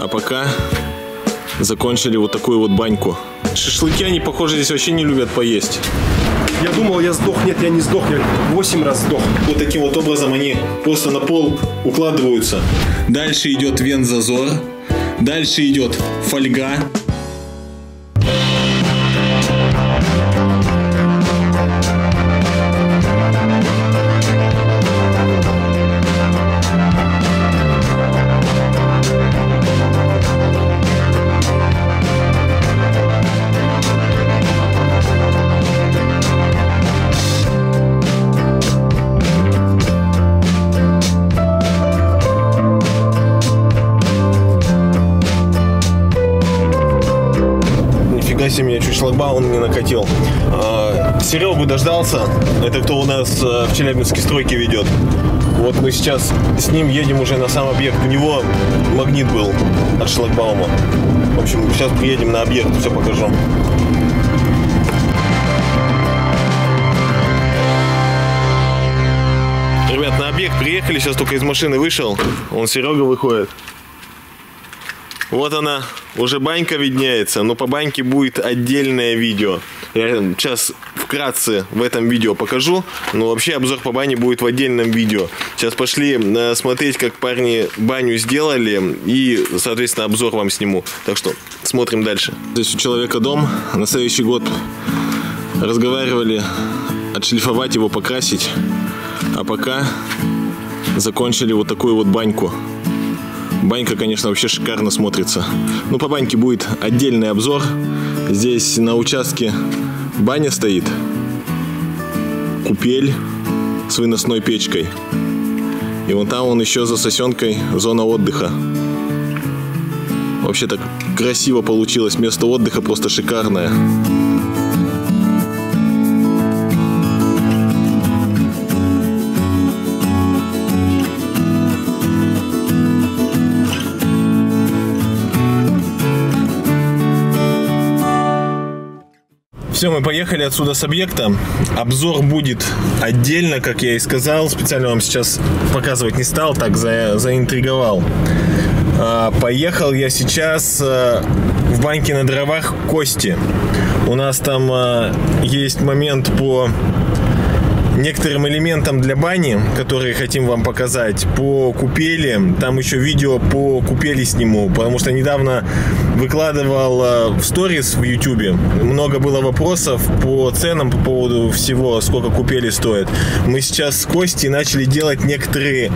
А пока закончили вот такую вот баньку. Шашлыки они, похоже, здесь вообще не любят поесть. Я думал, я сдох. Нет, я не сдох. Я 8 раз сдох. Вот таким вот образом они просто на пол укладываются. Дальше идет вензазор. Дальше идет фольга. Себе, меня чуть шлагбаум не накатил. А, Серегу дождался. Это кто у нас э, в Челябинске стройки ведет. Вот мы сейчас с ним едем уже на сам объект. У него магнит был от шлагбаума. В общем, сейчас приедем на объект, все покажу. Ребят, на объект приехали, сейчас только из машины вышел. Он Серега выходит. Вот она, уже банька виднеется, но по баньке будет отдельное видео. Я сейчас вкратце в этом видео покажу, но вообще обзор по бане будет в отдельном видео. Сейчас пошли э, смотреть, как парни баню сделали и, соответственно, обзор вам сниму. Так что смотрим дальше. Здесь у человека дом, на следующий год разговаривали отшлифовать его, покрасить, а пока закончили вот такую вот баньку. Банька, конечно, вообще шикарно смотрится. Ну, по баньке будет отдельный обзор. Здесь на участке баня стоит. Купель с выносной печкой. И вон там он еще за сосенкой зона отдыха. Вообще так красиво получилось. Место отдыха просто шикарное. Все, мы поехали отсюда с объекта. Обзор будет отдельно, как я и сказал. Специально вам сейчас показывать не стал, так за, заинтриговал. А, Поехал я сейчас а, в баньке на дровах Кости. У нас там а, есть момент по некоторым элементам для бани, которые хотим вам показать, по купели. Там еще видео по купели сниму, потому что недавно выкладывал э, в сторис в YouTube. Много было вопросов по ценам по поводу всего, сколько купели стоит. Мы сейчас с Костей начали делать некоторые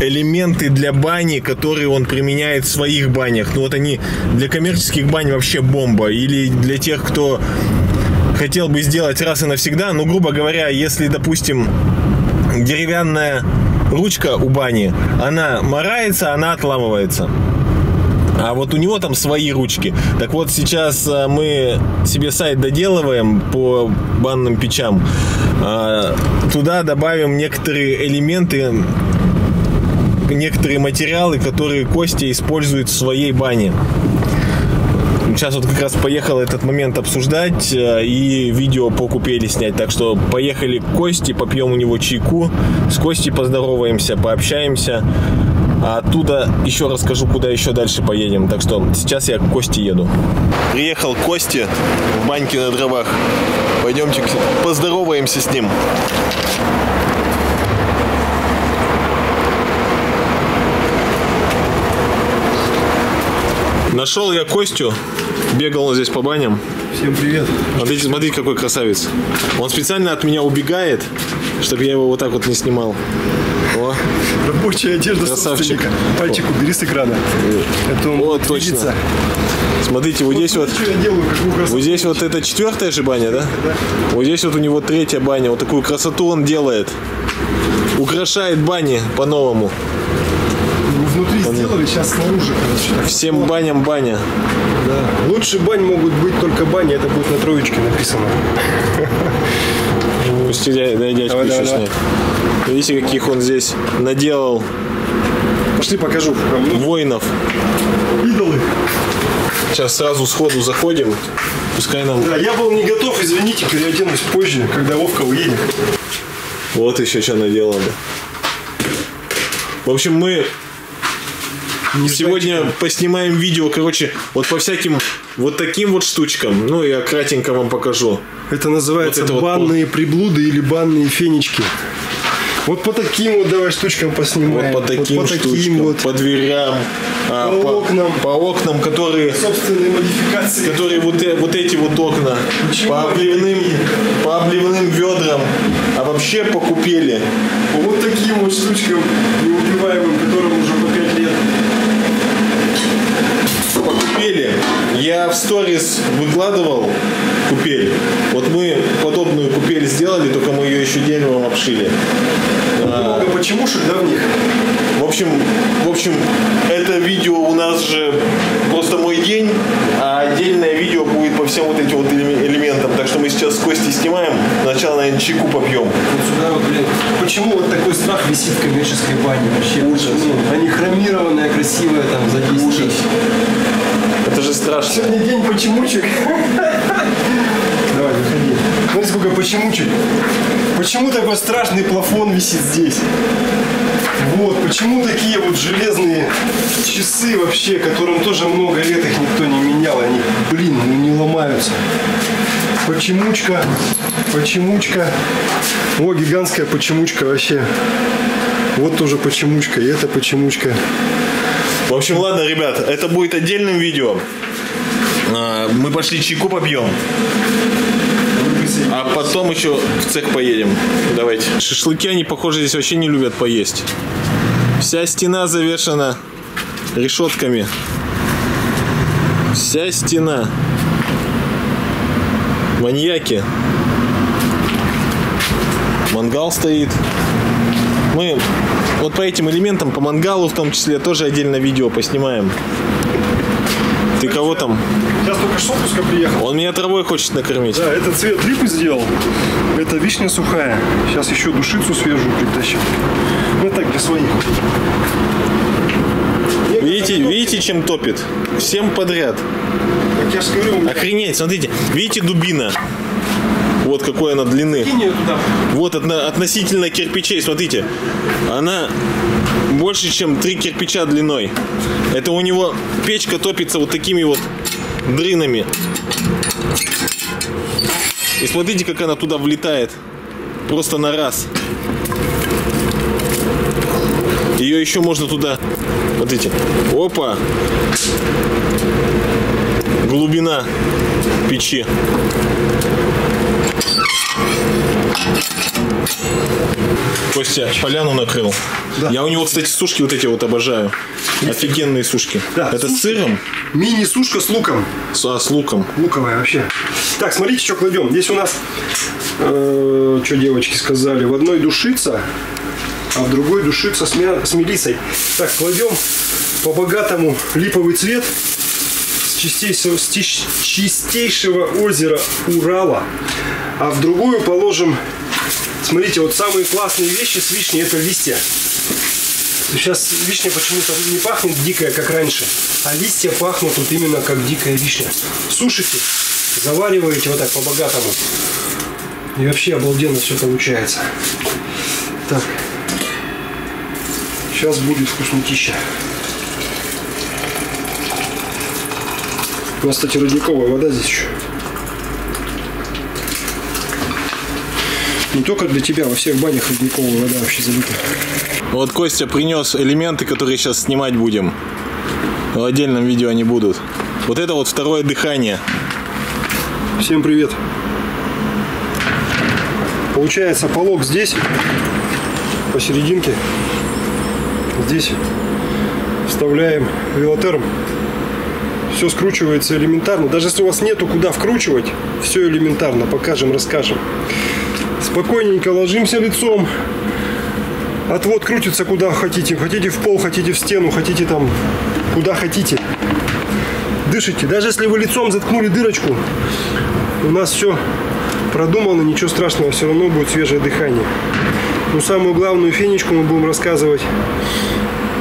элементы для бани, которые он применяет в своих банях. Ну вот они для коммерческих бань вообще бомба. Или для тех, кто хотел бы сделать раз и навсегда. Ну, грубо говоря, если, допустим, деревянная ручка у бани, она морается, она отламывается. А вот у него там свои ручки. Так вот сейчас а, мы себе сайт доделываем по банным печам. А, Туда добавим некоторые элементы, некоторые материалы, которые Костя использует в своей бане. Сейчас вот как раз поехал этот момент обсуждать э, и видео по купели снять. Так что поехали к Косте, попьем у него чайку, с Костей поздороваемся, пообщаемся. А оттуда еще расскажу, куда еще дальше поедем. Так что сейчас я к Косте еду. Приехал к Косте в баньке на дровах. Пойдемте поздороваемся с ним. Нашел я Костю, бегал он здесь по баням. Всем привет. Смотрите, смотрите, какой красавец. Он специально от меня убегает, чтобы я его вот так вот не снимал. О, Рабочая одежда Красавчик. Пальчик убери с экрана. Это он вот точно. видится. Смотрите, вот здесь вот, Что я делаю, вот здесь вот это четвертая же баня, да? Да. Вот здесь вот у него третья баня. Вот такую красоту он делает. Украшает бани по-новому. Сделали, сейчас снаружи, короче. Всем баням баня. Да. Лучше бань могут быть только бани, это будет на троечке написано. Дай дядьку еще снять. Видите, каких он здесь наделал Пошли покажу. Воинов. идолы. Сейчас сразу сходу заходим. Пускай нам... Да, я был не готов, извините, переоденусь позже, когда Вовка уедет. Вот еще что наделано. В общем, мы Сегодня поснимаем видео, короче, вот по всяким вот таким вот штучкам. Ну, я кратенько вам покажу. Это называется Вот это вот банные приблуды или банные фенечки. Вот по таким вот давай штучкам поснимаем. Вот по таким по штучкам, таким вот. по дверям, а, По окнам. по окнам, которые Собственные модификации. которые вот, э- вот эти вот окна Почему по обливным, по обливным ведрам, а вообще по купели. По вот таким вот штучкам неубиваемым, Я в сторис выкладывал купель. Вот мы подобную купель сделали, только мы ее еще деревом обшили. А, Много почемушек, да, в них? В общем, в общем, это видео у нас же просто мой день, а отдельное видео будет по всем вот этим вот элеме- элементам. Так что мы сейчас с Костей снимаем. Сначала, наверное, чайку попьем. Вот сюда вот, блин. Почему вот такой страх висит в коммерческой бане вообще? Ужас. Они хромированные, красивые, там, за 10 Ужас. Это же страшно. Сегодня день почемучек. Давай, выходи. Смотри, сколько почемучек. Почему такой страшный плафон висит здесь? Вот, почему такие вот железные часы вообще, которым тоже много лет их никто не менял, они, блин, ну не ломаются. Почемучка, почемучка. О, гигантская почемучка вообще. Вот тоже почемучка, и это почемучка. В общем, ладно, ребят, это будет отдельным видео. А, Мы пошли чайку попьем, а потом еще в цех поедем. Давайте. Шашлыки они, похоже, здесь вообще не любят поесть. Вся стена завешена решетками. Вся стена. Маньяки. Мангал стоит. Мы вот по этим элементам, по мангалу в том числе, тоже отдельно видео поснимаем. Ты кого там? Сейчас только с отпуска приехал. Он меня травой хочет накормить. Да, это цвет липы сделал. Это вишня сухая. Сейчас еще душицу свежую притащил. Ну так, для своих. Видите, видите, чем топит? Всем подряд. Как я же говорю, у меня Охренеть, смотрите. Видите дубина? Вот какой она длины. Вот отно- относительно кирпичей, смотрите. Она больше, чем три кирпича длиной. Это у него печка топится вот такими вот дрынами. И смотрите, как она туда влетает. Просто на раз. Ее еще можно туда... Смотрите. Опа. Глубина печи. Костя поляну накрыл. Да. Я у него, кстати, сушки вот эти вот обожаю. Офигенные сушки. Да, Это с сушки. сыром, Мини-сушка с луком. с, а, с луком. Луковая вообще. Так, смотрите, что кладем. Здесь у нас, э, что девочки сказали, в одной душица, а в другой душица с, мя- с мелиссой. Так, кладем по-богатому липовый цвет с чистейшего, с чис- чистейшего озера Урала. А в другую положим, смотрите, вот самые классные вещи с вишней это листья. Сейчас вишня почему-то не пахнет дикая, как раньше, а листья пахнут вот именно как дикая вишня. Сушите, завариваете вот так по-богатому. И вообще обалденно все получается. Так. Сейчас будет вкуснотища. У нас, кстати, родниковая вода здесь еще. Не только для тебя, во всех банях родниковая вода вообще залита. Вот Костя принес элементы, которые сейчас снимать будем. В отдельном видео они будут. Вот это вот второе дыхание. Всем привет. Получается полог здесь, посерединке. Здесь вставляем велотерм. Все скручивается элементарно. Даже если у вас нету куда вкручивать, все элементарно. Покажем, расскажем. Спокойненько ложимся лицом. Отвод крутится куда хотите. Хотите в пол, хотите в стену, хотите там куда хотите. Дышите. Даже если вы лицом заткнули дырочку, у нас все продумано, ничего страшного, все равно будет свежее дыхание. Но самую главную фенечку мы будем рассказывать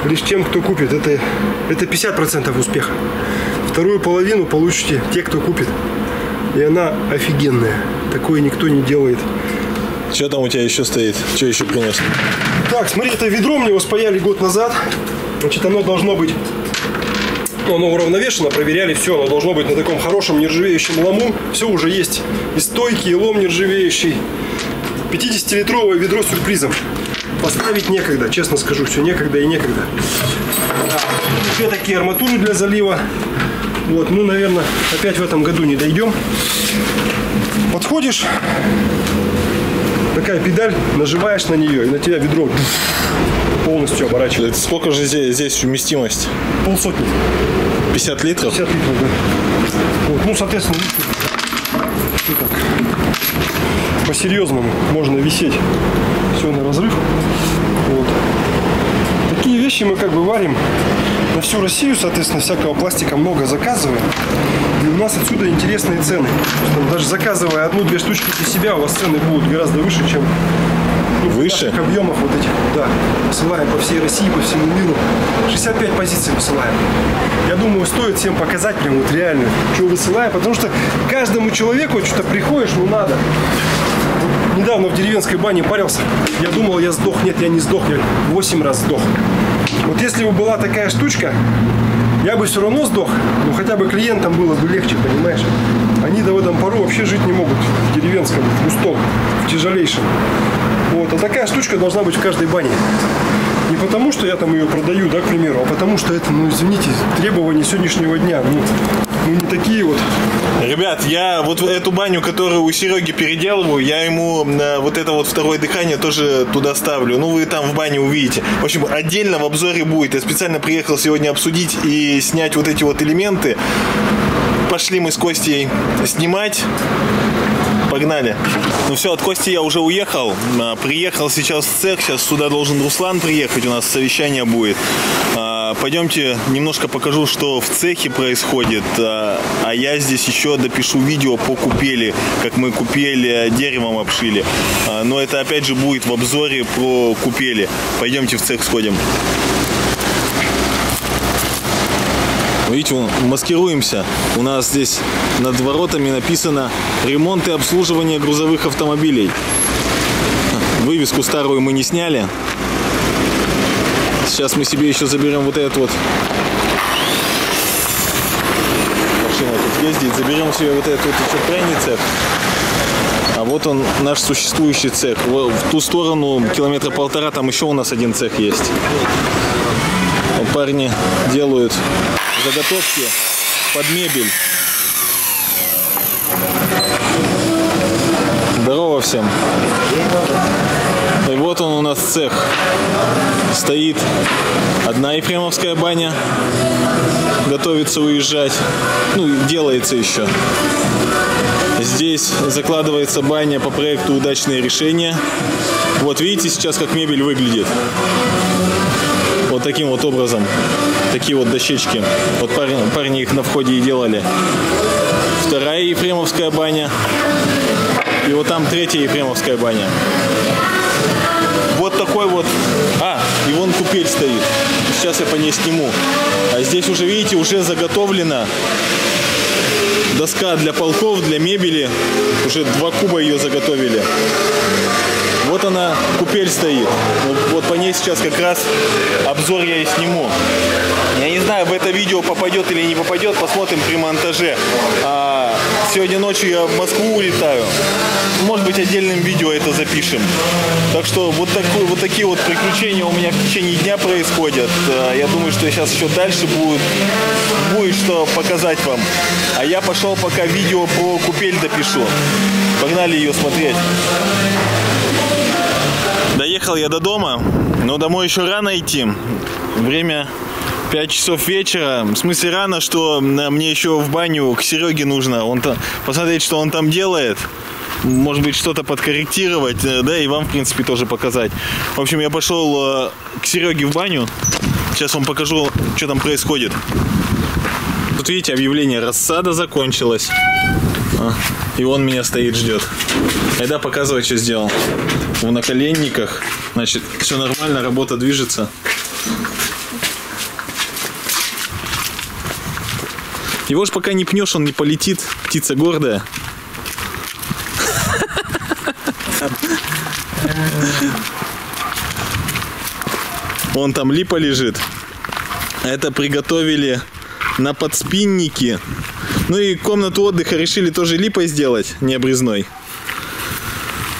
лишь тем, кто купит. Это, это 50% успеха. Вторую половину получите те, кто купит. И она офигенная. Такое никто не делает. Что там у тебя еще стоит? Что еще принес? Так, смотри, это ведро мне его спаяли год назад. Значит, оно должно быть оно уравновешено, проверяли все, оно должно быть на таком хорошем нержавеющем лому. Все уже есть. И стойки, и лом нержавеющий. 50-литровое ведро с сюрпризом. Поставить некогда, честно скажу, все некогда и некогда. А, две такие арматуры для залива. Вот, ну, наверное, опять в этом году не дойдем. Подходишь, такая педаль, нажимаешь на нее, и на тебя ведро полностью оборачивается. Сколько же здесь, здесь вместимость? Полсотни. 50 литров? 50 литров, да. Вот, ну, соответственно, что так. По-серьезному можно висеть все на разрыв. Вот. Такие вещи мы как бы варим на всю Россию, соответственно, всякого пластика много заказываем. Нас отсюда интересные цены. Что даже заказывая одну-две штучки для себя, у вас цены будут гораздо выше, чем ну, Выше? объемов вот этих. Да. Посылаем по всей России, по всему миру. 65 позиций высылаем. Я думаю, стоит всем показать прям вот реально, что высылаем, потому что каждому человеку что-то приходишь, ну надо. Недавно в деревенской бане парился. Я думал, я сдох. Нет, я не сдох, я 8 раз сдох. Вот если бы была такая штучка, я бы все равно сдох, но хотя бы клиентам было бы легче, понимаешь? Они до в этом пару вообще жить не могут в деревенском, в густом, в тяжелейшем. Вот, а такая штучка должна быть в каждой бане. Не потому, что я там ее продаю, да, к примеру, а потому что это, ну, извините, требования сегодняшнего дня. Ну, ну не такие вот. Ребят, я вот эту баню, которую у Сереги переделываю, я ему э, вот это вот второе дыхание тоже туда ставлю. Ну, вы там в бане увидите. В общем, отдельно в обзоре будет. Я специально приехал сегодня обсудить и снять вот эти вот элементы. Пошли мы с Костей снимать. Погнали. Ну все, от Кости я уже уехал. А, Приехал сейчас в цех. Сейчас сюда должен Руслан приехать. У нас совещание будет. А, Пойдемте немножко покажу, что в цехе происходит. А а я здесь еще допишу видео по купели, как мы купели деревом обшили. Но это опять же будет в обзоре про купели. Пойдемте в цех сходим. Видите, маскируемся. У нас здесь над воротами написано «Ремонт и обслуживание грузовых автомобилей». Вывеску старую мы не сняли. Сейчас мы себе еще заберем вот этот вот. Машина тут ездит. Заберем себе вот этот вот еще крайний цех. А вот он, наш существующий цех. В ту сторону километра полтора, там еще у нас один цех есть. Парни делают заготовки под мебель. Здорово всем. И вот он у нас цех. Стоит одна ефремовская баня. Готовится уезжать. Ну, делается еще. Здесь закладывается баня по проекту «Удачные решения». Вот видите сейчас, как мебель выглядит. Таким вот образом. Такие вот дощечки. Вот парни, парни их на входе и делали. Вторая Ефремовская баня. И вот там третья Ефремовская баня. Вот такой вот... А, и вон купель стоит. Сейчас я по ней сниму. А здесь уже, видите, уже заготовлена доска для полков, для мебели. Уже два куба ее заготовили. Вот она, купель стоит. Вот, по ней сейчас как раз обзор я и сниму. Я не знаю, в это видео попадет или не попадет, посмотрим при монтаже. А, сегодня ночью я в Москву улетаю. Может быть, отдельным видео это запишем. Так что вот, такой, вот такие вот приключения у меня в течение дня происходят. А, Я думаю, что сейчас еще дальше будет, будет что показать вам. А я пошел пока видео про купель допишу. Погнали ее смотреть. Доехал я до дома, но домой еще рано идти. Время 5 часов вечера. В смысле рано, что мне еще в баню к Сереге нужно. Он там, посмотреть, что он там делает. Может быть, что-то подкорректировать, э, да, и вам, в принципе, тоже показать. В общем, я пошел э, к Сереге в баню. Сейчас вам покажу, что там происходит. Тут видите, объявление рассада закончилась. И он меня стоит, ждет. Айда показывать, что сделал. В наколенниках. Значит, все нормально, работа движется. Его ж пока не пнешь, он не полетит. Птица гордая. Вон там липа лежит. Это приготовили на подспиннике. Ну и комнату отдыха решили тоже липой сделать, не обрезной.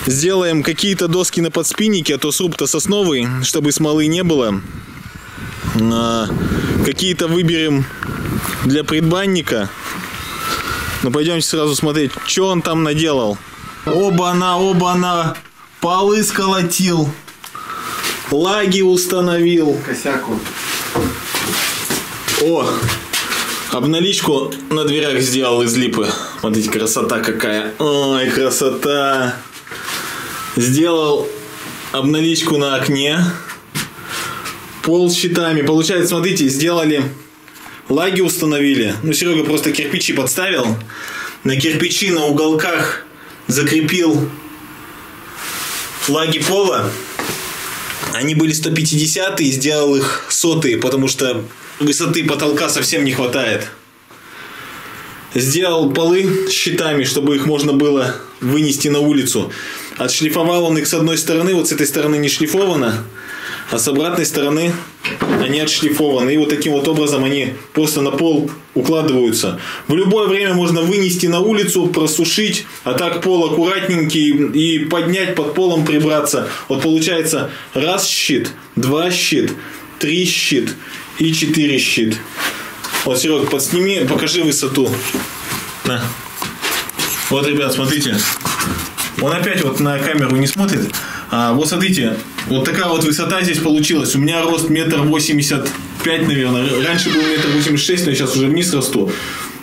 Сделаем какие-то доски на подспиннике, а то сруб-то сосновый, чтобы смолы не было. А, какие-то выберем для предбанника. Ну пойдемте сразу смотреть, что он там наделал. Оба-на, оба-на, полы сколотил, лаги установил. Косяку. О, обналичку на дверях сделал из липы. Смотрите, красота какая. Ой, красота. Сделал обналичку на окне. Пол щитами. Получается, смотрите, сделали лаги установили. Ну, Серега просто кирпичи подставил. На кирпичи на уголках закрепил флаги пола. Они были 150 и сделал их сотые, потому что высоты потолка совсем не хватает. Сделал полы щитами, чтобы их можно было вынести на улицу. Отшлифовал он их с одной стороны, вот с этой стороны не шлифовано, а с обратной стороны они отшлифованы. И вот таким вот образом они просто на пол укладываются. В любое время можно вынести на улицу, просушить, а так пол аккуратненький и поднять под полом, прибраться. Вот получается раз щит, два щит, три щит и четыре щит. Вот, Серег, подсними, покажи высоту. На. Вот, ребят, смотрите. Он опять вот на камеру не смотрит. А, вот смотрите, вот такая вот высота здесь получилась. У меня рост метр восемьдесят пять, наверное. Раньше был метр восемьдесят шесть, но я сейчас уже вниз расту.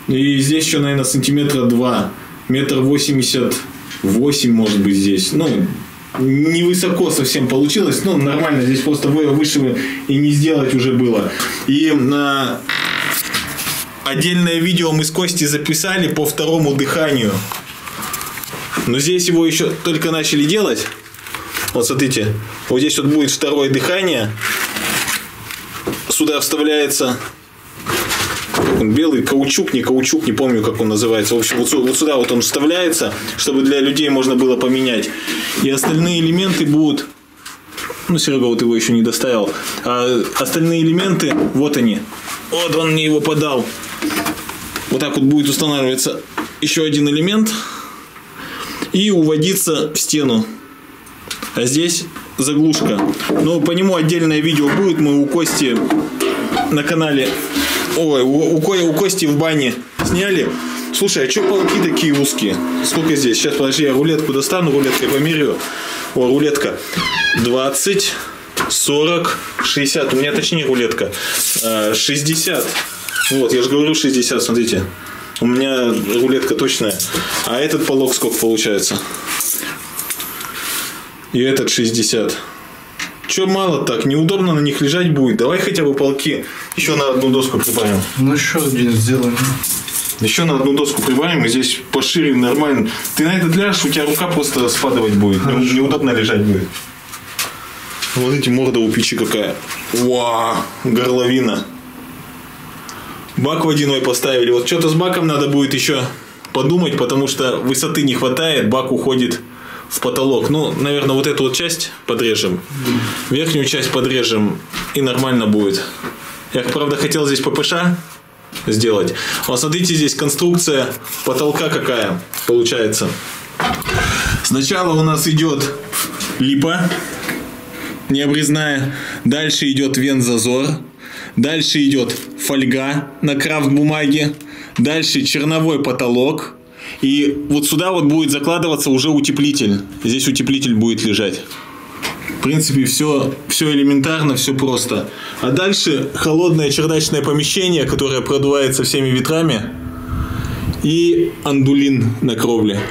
И здесь еще, наверное, сантиметра два. Метр восемьдесят восемь, может быть, здесь. Ну, не высоко совсем получилось. Ну, нормально. Здесь просто выше и не сделать уже было. И на отдельное видео мы с Костей записали по второму дыханию. Но здесь его еще только начали делать. Вот смотрите, вот здесь вот будет второе дыхание. Сюда вставляется белый каучук, не каучук, не помню, как он называется. В общем, вот, вот сюда вот он вставляется, чтобы для людей можно было поменять. И остальные элементы будут... Ну, Серега, вот его еще не доставил. А остальные элементы, вот они. Вот он мне его подал. Вот так вот будет устанавливаться еще один элемент и уводиться в стену. А здесь заглушка. Но по нему отдельное видео будет. Мы у Кости на канале... Ой, у, у, у Кости в бане сняли. Слушай, а что полки такие узкие? Сколько здесь? Сейчас, подожди, я рулетку достану, рулеткой померяю. О, рулетка. 20, 40, 60. У меня точнее рулетка. 60. А, вот, я же говорю 60, смотрите. У меня рулетка точная. А этот полок сколько получается? И этот 60. Че мало так? Неудобно на них лежать будет. Давай хотя бы полки еще на одну доску прибавим. Ну, еще один сделаем. Еще на одну доску прибавим, и здесь пошире нормально. Ты на этот ляжешь, у тебя рука просто спадывать будет. Хорошо. Неудобно лежать будет. Вот эти морда у печи какая. Вау, горловина. Бак водяной поставили. Вот что-то с баком надо будет еще подумать, потому что высоты не хватает, бак уходит в потолок. Ну, наверное, вот эту вот часть подрежем, верхнюю часть подрежем, и нормально будет. Я, правда, хотел здесь ППШ сделать. Вот смотрите, здесь конструкция потолка какая получается. Сначала у нас идет липа необрезная, дальше идет вензазор, дальше идет фольга на крафт бумаге, дальше черновой потолок, и вот сюда вот будет закладываться уже утеплитель. Здесь утеплитель будет лежать. Принципе, все, все элементарно, все просто. А дальше холодное чердачное помещение, которое продувается всеми ветрами. И андулин на кровле.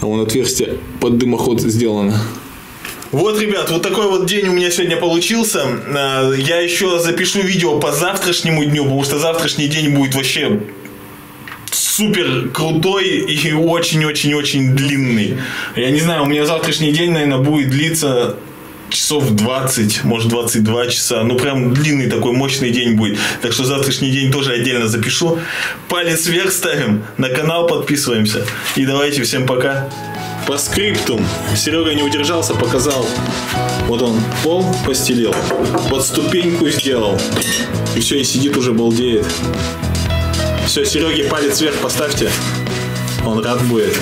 А вон отверстие под дымоход сделано. Вот, ребят, вот такой вот день у меня сегодня получился. А, я еще запишу видео по завтрашнему дню, потому что завтрашний день будет вообще супер крутой и очень-очень-очень длинный. Я не знаю, у меня завтрашний день, наверное, будет длиться часов 20, может 22 часа. Ну, прям длинный такой мощный день будет. Так что завтрашний день тоже отдельно запишу. Палец вверх ставим, на канал подписываемся. И давайте всем пока. По скриптум. Серега не удержался, показал Вот он пол постелил, под ступеньку сделал. И все, и сидит уже балдеет. Все, Сереге палец вверх поставьте. Он рад будет.